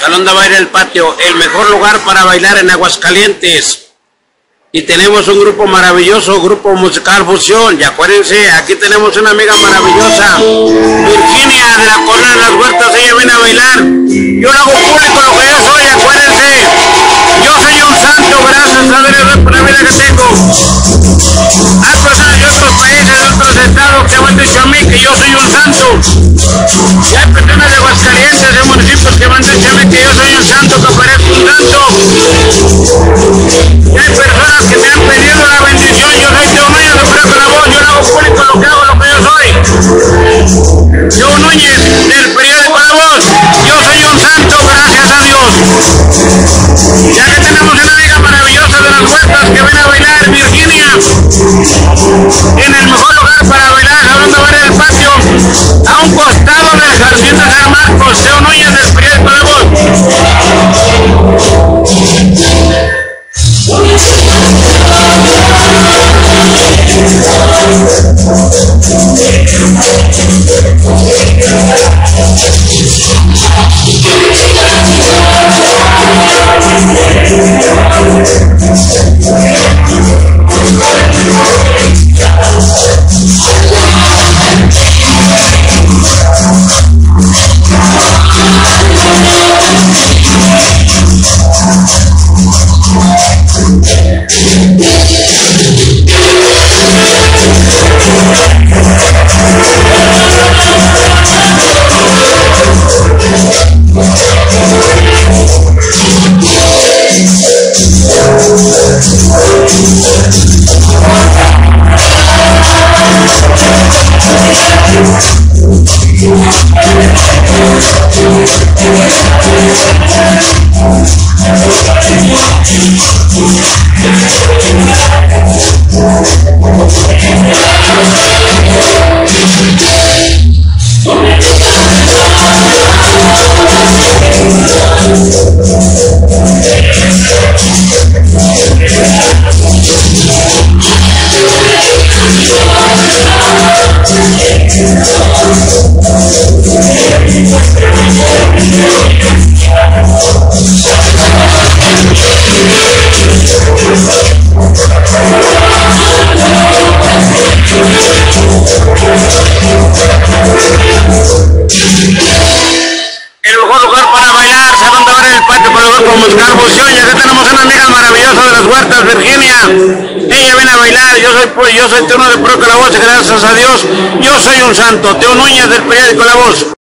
Salón de Baile del Patio, el mejor lugar para bailar en Aguascalientes. Y tenemos un grupo maravilloso, grupo musical fusión. Y acuérdense, aquí tenemos una amiga maravillosa, Virginia de la Colonia de las Huertas. Ella viene a bailar. Yo lo hago público lo que yo soy, acuérdense. Yo soy un santo, gracias a Dios por la vida que tengo. Un santo, que el mejor fusión. Y acá tenemos una amiga maravillosa de las huertas, Virginia. Yo soy yo soy Teo de Pro La Voz, gracias a Dios, yo soy un santo, Teo Núñez del periódico La Voz.